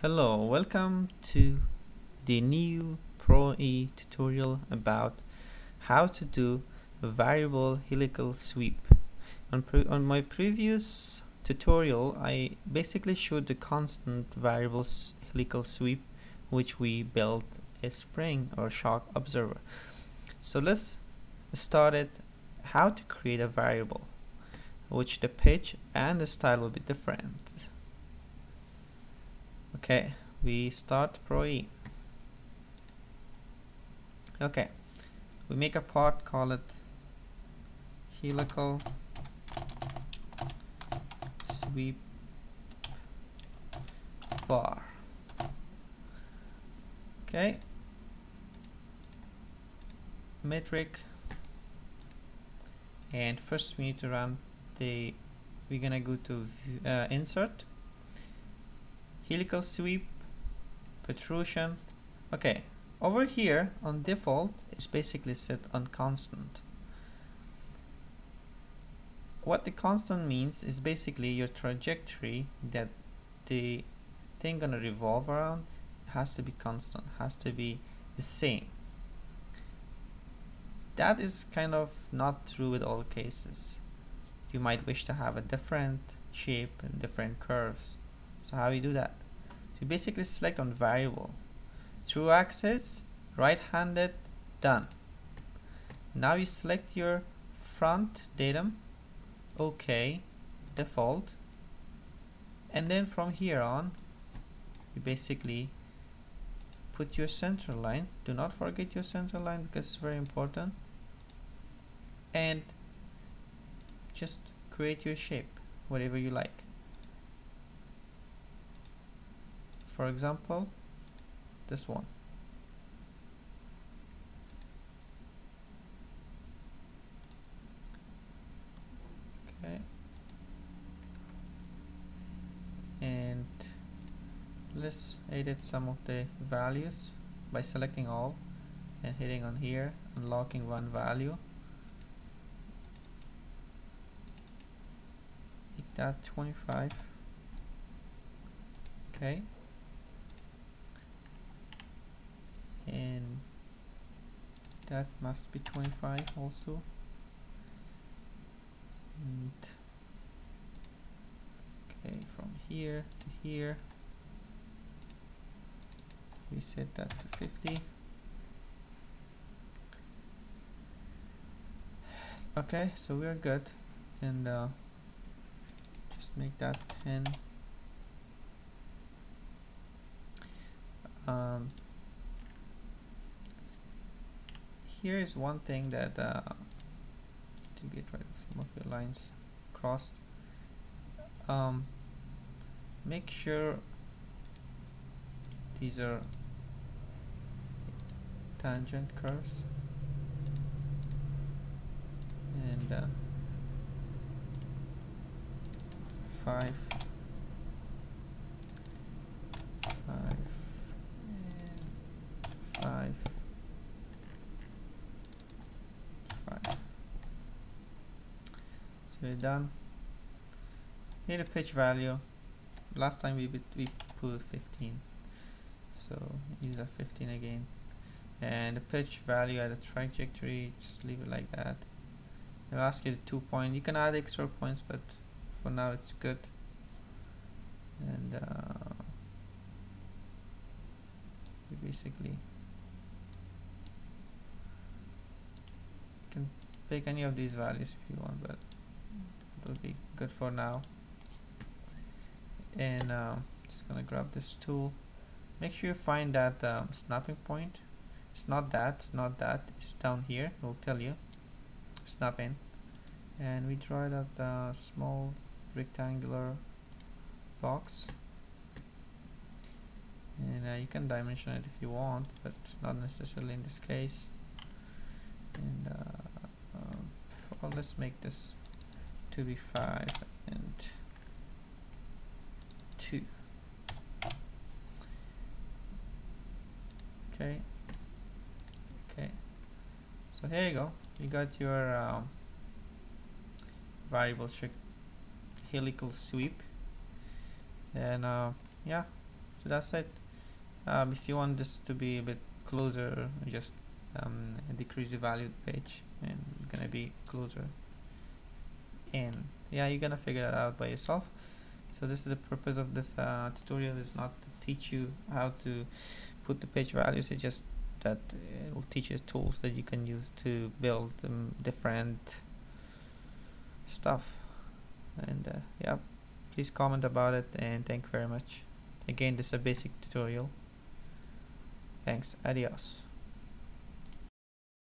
Hello, welcome to the new Pro-E tutorial about how to do a variable helical sweep. On, on my previous tutorial I basically showed the constant variable helical sweep which we built a spring or shock absorber. So let's start it how to create a variable which the pitch and the style will be different okay we start pro e. Okay we make a part call it helical sweep var. Okay. Metric. And first we need to run the we're gonna go to uh, insert helical sweep protrusion. Okay over here on default it's basically set on constant. What the constant means is basically your trajectory that the thing gonna revolve around has to be constant has to be the same. That is kind of not true with all cases. You might wish to have a different shape and different curves. So how do you do that? So you basically select on variable. Thru axis, right-handed, done. Now you select your front datum, OK, default, and then from here on, you basically put your center line. Do not forget your center line because it's very important. And just create your shape, whatever you like. For example this one. Okay. And let's edit some of the values by selecting all and hitting on here unlocking one value. Make that 25 okay and that must be 25 also. And okay from here to here. We set that to 50 okay so we're good. And uh, just make that 10 um, here is one thing that uh, to get rid of some of your lines crossed. Um, make sure these are tangent curves. And uh, 5 so we're done. Here the pitch value. Last time we we put 15 so use a 15 again. And the pitch value at the trajectory just leave it like that. I'll ask you the two point you can add extra points but for now it's good. And uh, basically you can pick any of these values if you want but will be good for now. And uh, just gonna grab this tool. Make sure you find that um, snapping point. It's not that it's not that. It's down here it will tell you. Snap in and we draw that small rectangular box. And uh, you can dimension it if you want but not necessarily in this case. And uh, uh, let's make this to be 5 and 2 okay. Okay. So here you go. You got your um, variable helical sweep. And uh, yeah. So that's it. Um, if you want this to be a bit closer just um, decrease the value page and gonna be closer in. Yeah you're gonna figure that out by yourself. So this is the purpose of this uh, tutorial is not to teach you how to put the page values it's just that it will teach you tools that you can use to build um, different stuff. And uh, yeah please comment about it and thank you very much. Again this is a basic tutorial. Thanks. Adios